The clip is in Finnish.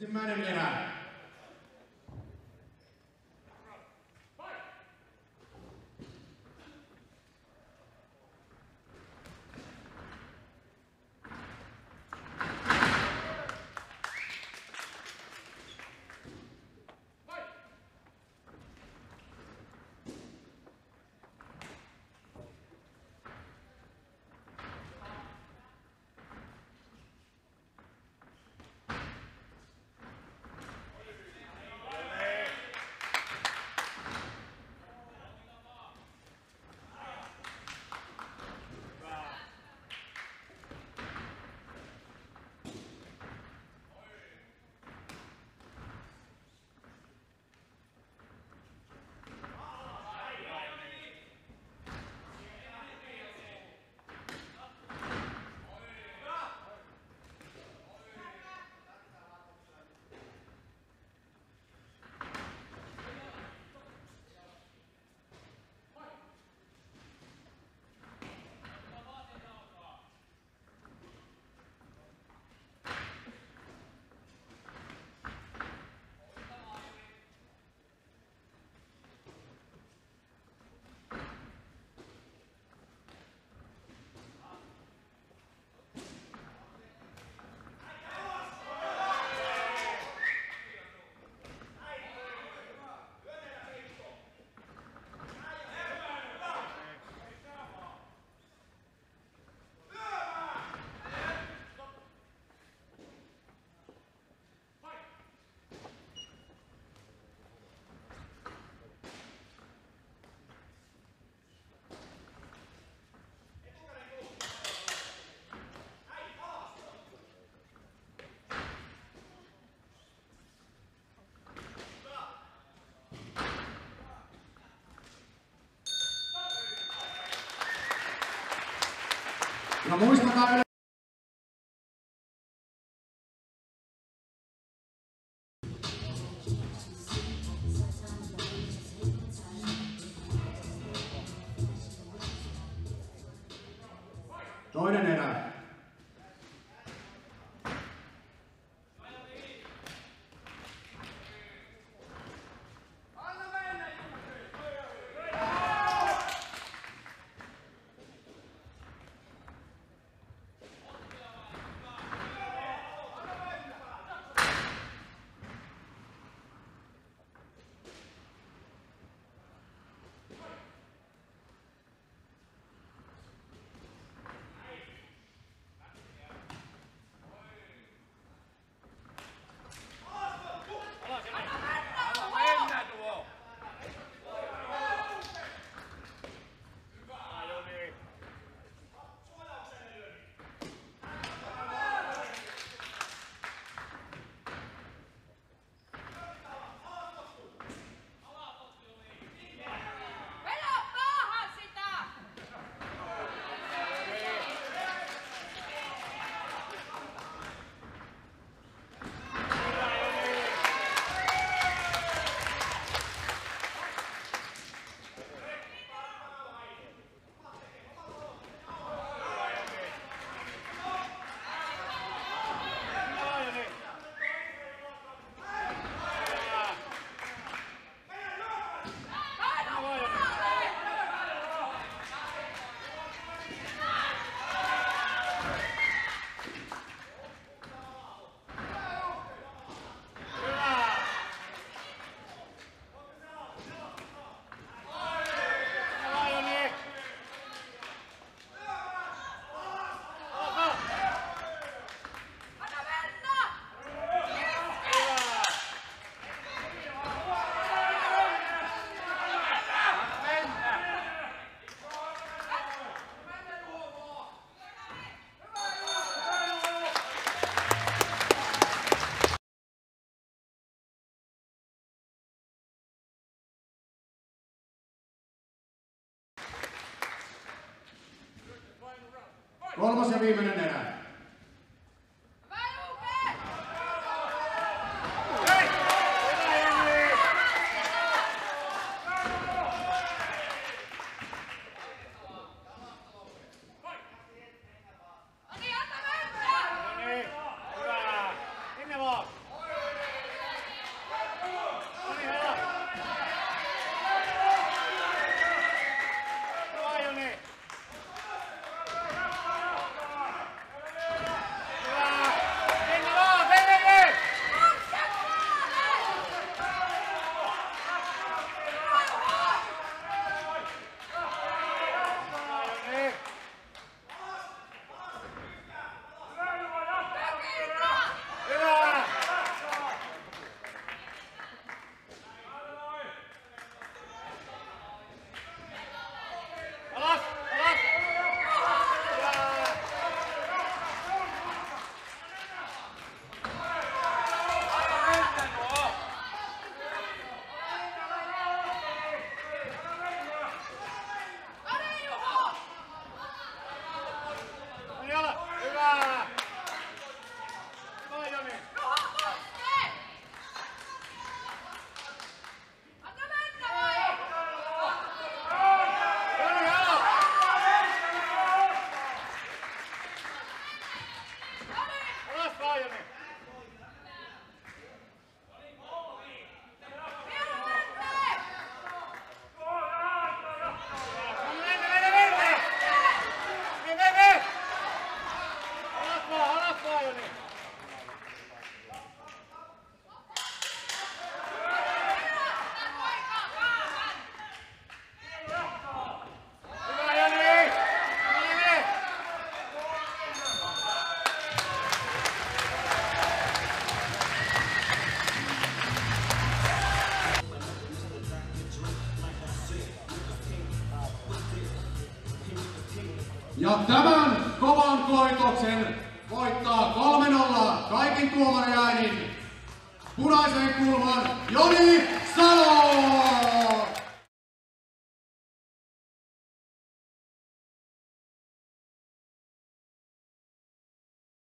ዝማሬ ምዕራፍ Ja muistakaa yle- Toinen erä. Kolmas ja viimeinen erä. Ja tämän kovan koitoksen voittaa 3-0 kaikin tuomariäinin punaisen kulman Joni Salo!